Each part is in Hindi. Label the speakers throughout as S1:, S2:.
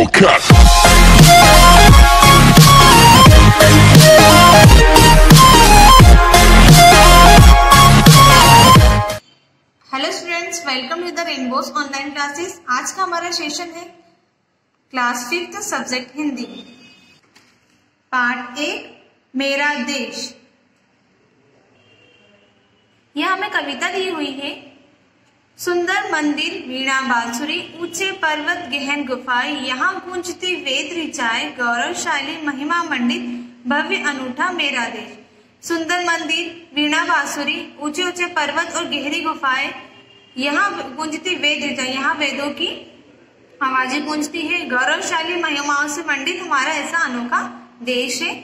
S1: Hello students welcome to the rainbows online classes आज का हमारा सेशन है class fifth subject Hindi. Part एक मेरा देश। यह हमें कविता दी हुई है। सुंदर मंदिर, वीणा बांसुरी, ऊँचे पर्वत, गहन गुफाएँ, यहाँ गूंजती वेद ऋचाएँ, गौरवशाली महिमा मंडित भव्य अनूठा मेरा देश। सुंदर मंदिर, वीणा बांसुरी, ऊँचे ऊँचे पर्वत और गहरी गुफाएँ, यहाँ गूंजती वेद ऋचा यहाँ वेदों की आवाज़ें गूंजती है। गौरवशाली महिमाओं से मंडित हमारा ऐसा अनोखा देश है।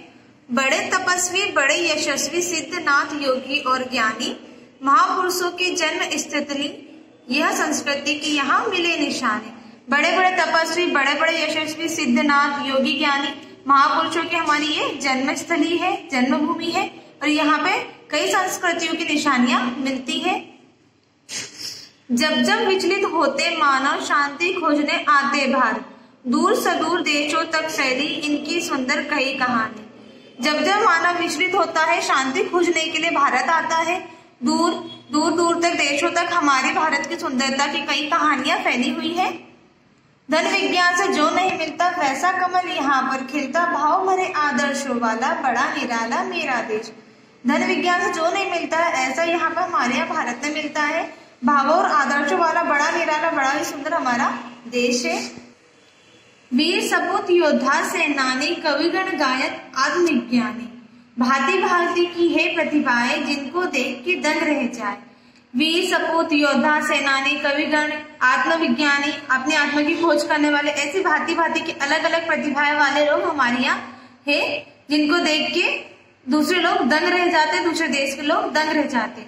S1: बड़े तपस्वी, बड़े यशस्वी, सिद्धनाथ योगी और ज्ञानी महापुरुषों की जन्म स्थली यह संस्कृति की यहाँ मिले निशाने। बड़े बड़े तपस्वी बड़े बड़े यशस्वी सिद्धनाथ, योगी ज्ञानी, महापुरुषों की हमारी ये जन्म स्थली है, जन्मभूमि है, और यहाँ पे कई संस्कृतियों की निशानियाँ मिलती है। जब जब विचलित होते मानव शांति खोजने आते भारत, दूर सदूर देशों तक फैली इनकी सुंदर कई कहानी। जब जब मानव विचलित होता है, शांति खोजने के लिए भारत आता है, दूर दूर दूर तक, देशों तक हमारे भारत की सुंदरता की कई कहानियाँ फैली हुई है। धन विज्ञान से जो नहीं मिलता, वैसा कमल यहाँ पर खिलता, भाव भरे आदर्शों वाला, बड़ा निराला मेरा देश। धन विज्ञान से जो नहीं मिलता, ऐसा यहाँ पर हमारे यहाँ भारत में मिलता है। भावों और आदर्शों वाला, बड़ा निराला, बड़ा ही सुंदर हमारा देश है। वीर सपूत, योद्धा, सेनानी, कविगण, गायक, आत्मविज्ञानी। भांति भांति की है प्रतिभाएँ जिनको देख के दंग रह जाए। वीर, सपूत, योद्धा, सेनानी, कविगण, आत्मविज्ञानी, अपने आत्मा की खोज करने वाले ऐसी भांति भांति की अलग अलग प्रतिभाएँ वाले लोग हमारे यहाँ है, जिनको देख के दूसरे लोग दंग रह जाते, दूसरे देश के लोग दंग रह जाते।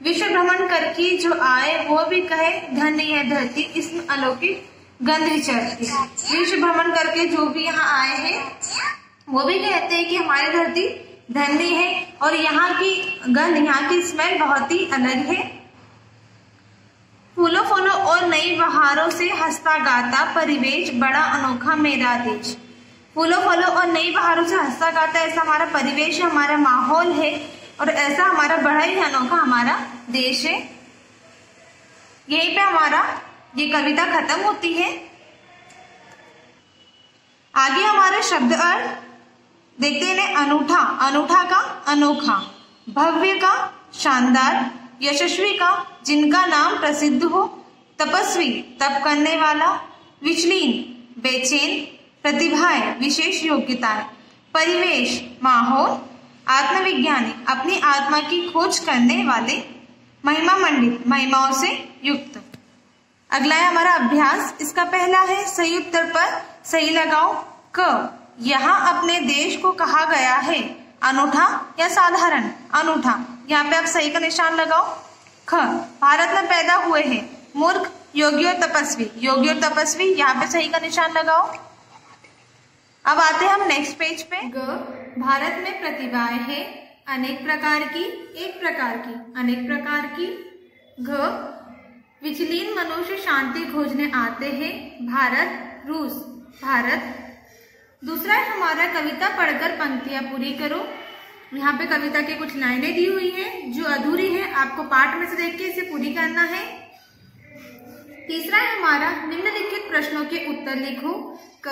S1: विश्व भ्रमण करके जो आए, वो भी कहे धन्य है, धरती इसमें अलौकिक गंध चढ़ती विश्व भ्रमण करके जो भी यहाँ आए हैं, वो भी कहते हैं कि हमारी धरती धन्य है और यहाँ की गंध, यहाँ की स्मेल बहुत ही अलग है। फूलों फूलों और नई बहारों से हंसता गाता परिवेश, बड़ा अनोखा मेरा देश। फूलों, फलों और नई बहारों से हंसता गाता ऐसा हमारा परिवेश है हमारा माहौल है और ऐसा हमारा बड़ा ही अनोखा हमारा देश है। यहीं पे हमारा ये कविता खत्म होती है। आगे हमारे शब्द अर्थ देखते हैं अनूठा अनूठा का अनोखा। भव्य का, शानदार, यशस्वी का, जिनका नाम प्रसिद्ध हो, तपस्वी, तप करने वाला, विचलीन, बेचैन, प्रतिभाएँ, विशेष योग्यताएँ, परिवेश, माहौल, आत्मविज्ञानी, अपनी आत्मा की खोज करने वाले, महिमा मंडित, महिमाओं से युक्त। अगला है हमारा अभ्यास। इसका पहला है सही उत्तर पर सही लगाओ क। यहाँ अपने देश को कहा गया है। अनूठा या साधारण? अनूठा। यहाँ पे आप सही का निशान लगाओ। ख, भारत में पैदा हुए हैं। मूर्ख, योगी और तपस्वी। योगी और तपस्वी, यहाँ पे सही का निशान लगाओ। अब आते हैं हम नेक्स्ट पेज पे। ग, भारत में प्रतिभाएँ है। अनेक प्रकार की, एक प्रकार की। अनेक प्रकार की। घ विचलीन मनुष्य शांति खोजने आते हैं। भारत, रूस। भारत दूसरा है, हमारा कविता पढ़कर पंक्तियाँ पूरी करो। यहाँ पे कविता की कुछ लाइनें दी हुई हैं, जो अधूरी है, आपको पाठ में से देख के इसे पूरी करना है। तीसरा है, हमारा निम्नलिखित प्रश्नों के उत्तर लिखो। क,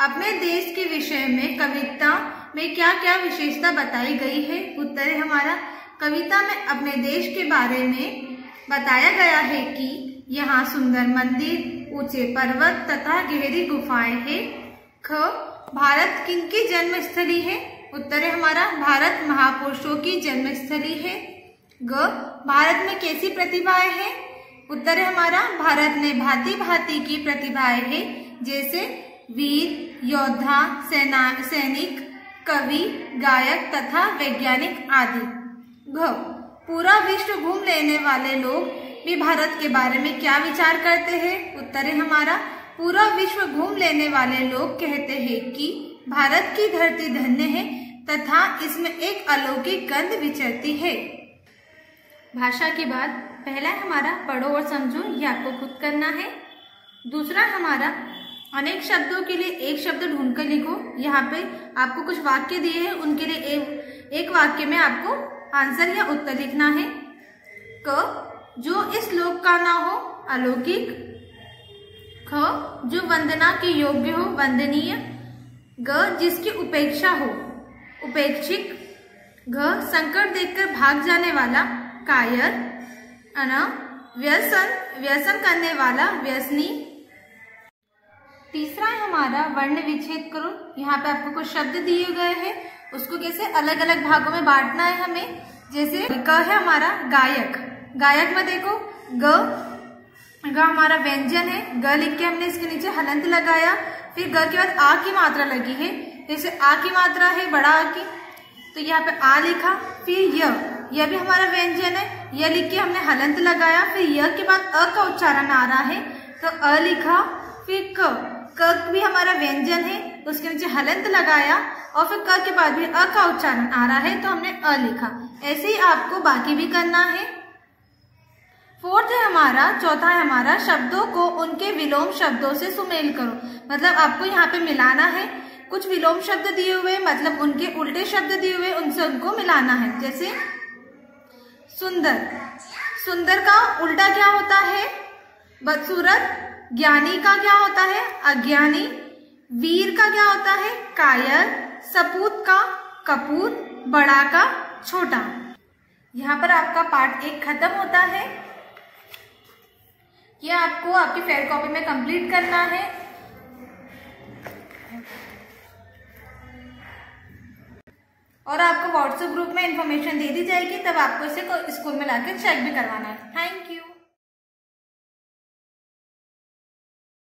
S1: अपने देश के विषय में कविता में क्या क्या विशेषता बताई गई है? उत्तर है, हमारा कविता में अपने देश के बारे में बताया गया है कि यहाँ सुंदर मंदिर, ऊँचे पर्वत तथा गहरी गुफाएँ हैं। ख भारत किनकी जन्म स्थली है? उत्तर है हमारा, भारत महापुरुषों की जन्म स्थली है। ग, भारत में कैसी प्रतिभाएँ हैं? उत्तर है हमारा, भारत में भांति भांति की प्रतिभाएँ हैं, जैसे वीर, योद्धा, सेना, सैनिक, कवि, गायक तथा वैज्ञानिक आदि। घ, पूरा विश्व घूम लेने वाले लोग भी भारत के बारे में क्या विचार करते हैं? उत्तर है हमारा पूरा विश्व घूम लेने वाले लोग कहते हैं कि भारत की धरती धन्य है तथा इसमें एक अलौकिक गंध विचरती है। भाषा के बाद पहला हमारा पढ़ो और समझो ये आपको खुद करना है। दूसरा हमारा अनेक शब्दों के लिए एक शब्द ढूंढ कर लिखो। यहाँ पे आपको कुछ वाक्य दिए हैं उनके लिए एक, एक वाक्य में आपको आंसर या उत्तर लिखना है। क जो इस लोक का ना हो अलौकिक ख, जो वंदना के योग्य हो, वंदनीय। ग, जिसकी उपेक्षा हो। उपेक्षिक। घ, संकट देखकर भाग जाने वाला, कायर। अन, व्यसन व्यसन करने वाला, व्यसनी। तीसरा है हमारा वर्ण विच्छेद करो यहाँ पे आपको कुछ शब्द दिए गए हैं। उसको कैसे अलग अलग भागों में बांटना है हमें? जैसे क है हमारा गायक। गायक में देखो, ग ग, हमारा व्यंजन है। ग लिख के हमने इसके नीचे हलंत लगाया। फिर ग के बाद आ की मात्रा लगी है। जैसे आ की मात्रा है, बड़ा आ की तो यहाँ पे आ लिखा। फिर य, यह भी हमारा व्यंजन है। यह लिख के हमने हलंत लगाया। फिर य के बाद अ का उच्चारण आ रहा है। तो अ लिखा। फिर क क भी हमारा व्यंजन है तो उसके नीचे हलंत लगाया। और फिर क के बाद भी अ का उच्चारण आ रहा है तो हमने अ लिखा। ऐसे ही आपको बाकी भी करना है। फोर्थ है हमारा, चौथा है हमारा, शब्दों को उनके विलोम शब्दों से सुमेल करो। मतलब आपको यहाँ पे मिलाना है, कुछ विलोम शब्द दिए हुए मतलब उनके उल्टे शब्द दिए हुए, उनसे उनको मिलाना है। जैसे, सुंदर। सुंदर का उल्टा क्या होता है? बदसूरत ज्ञानी का क्या होता है? अज्ञानी। वीर का क्या होता है? कायर। सपूत का कपूर। बड़ा का छोटा। यहाँ पर आपका पार्ट एक खत्म होता है। यह आपको आपकी फेयर कॉपी में कंप्लीट करना है। और आपको व्हाट्सएप ग्रुप में इंफॉर्मेशन दे दी जाएगी, तब आपको इसे स्कूल में लाकर चेक भी करवाना है। Thank you